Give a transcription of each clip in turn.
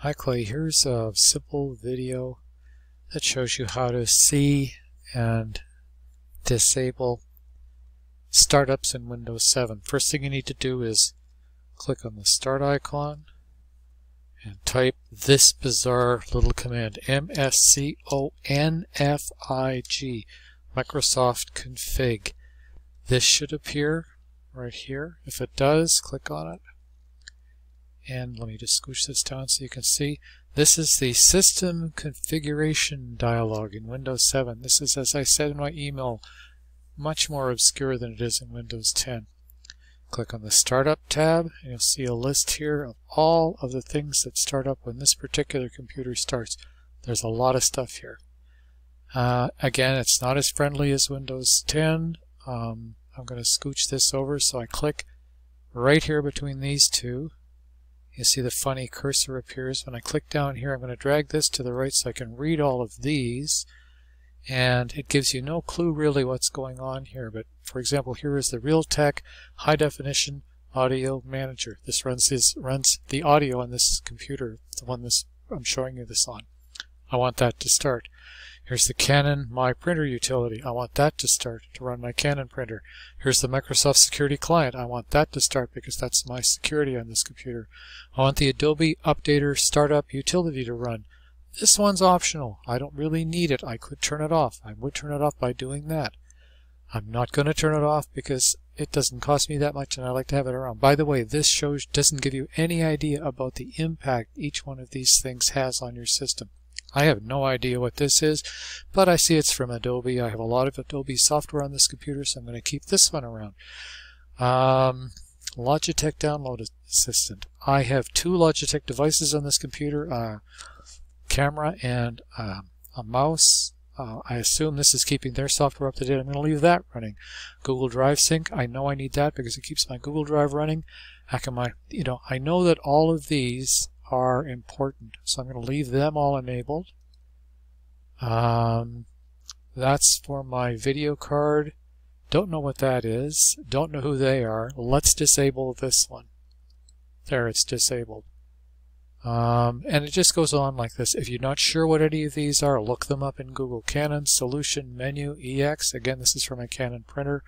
Hi Clay, here's a simple video that shows you how to see and disable startups in Windows 7. First thing you need to do is click on the start icon and type this bizarre little command msconfig Microsoft config. This should appear right here. If it does, click on it and let me just scooch this down so you can see. This is the system configuration dialog in Windows 7. This is, as I said in my email, much more obscure than it is in Windows 10. Click on the Startup tab and you'll see a list here of all of the things that start up when this particular computer starts. There's a lot of stuff here. Uh, again, it's not as friendly as Windows 10. Um, I'm going to scooch this over so I click right here between these two you see the funny cursor appears. When I click down here, I'm going to drag this to the right so I can read all of these. And it gives you no clue really what's going on here. But for example, here is the Realtek High Definition Audio Manager. This runs runs the audio on this computer, the one this I'm showing you this on. I want that to start. Here's the Canon My Printer utility. I want that to start to run my Canon printer. Here's the Microsoft Security Client. I want that to start because that's my security on this computer. I want the Adobe Updater Startup utility to run. This one's optional. I don't really need it. I could turn it off. I would turn it off by doing that. I'm not going to turn it off because it doesn't cost me that much and I like to have it around. By the way, this shows doesn't give you any idea about the impact each one of these things has on your system. I have no idea what this is, but I see it's from Adobe. I have a lot of Adobe software on this computer, so I'm going to keep this one around. Um, Logitech Download Assistant. I have two Logitech devices on this computer, uh, camera and uh, a mouse. Uh, I assume this is keeping their software up to date. I'm going to leave that running. Google Drive Sync. I know I need that because it keeps my Google Drive running. Akamai, you know, I know that all of these are important. So I'm going to leave them all enabled. Um, that's for my video card. Don't know what that is. Don't know who they are. Let's disable this one. There, it's disabled. Um, and it just goes on like this. If you're not sure what any of these are, look them up in Google. Canon Solution Menu EX. Again, this is for my Canon printer.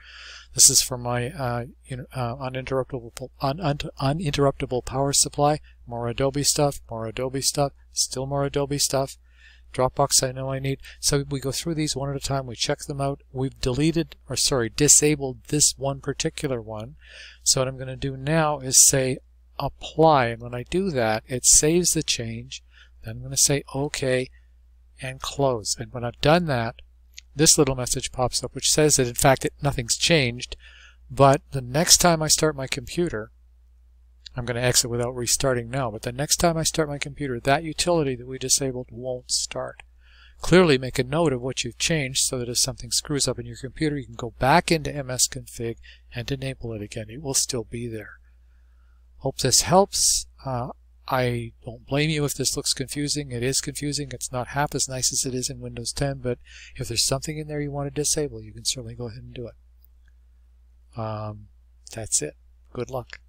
This is for my uh, uh, uninterruptible, un un uninterruptible power supply. More Adobe stuff, more Adobe stuff, still more Adobe stuff. Dropbox I know I need. So we go through these one at a time. We check them out. We've deleted, or sorry, disabled this one particular one. So what I'm going to do now is say apply. And when I do that, it saves the change. Then I'm going to say OK and close. And when I've done that, this little message pops up which says that in fact it, nothing's changed. But the next time I start my computer, I'm going to exit without restarting now, but the next time I start my computer, that utility that we disabled won't start. Clearly make a note of what you've changed so that if something screws up in your computer, you can go back into MS Config and enable it again. It will still be there. Hope this helps. Uh, I don't blame you if this looks confusing. It is confusing. It's not half as nice as it is in Windows 10, but if there's something in there you want to disable, you can certainly go ahead and do it. Um, that's it. Good luck.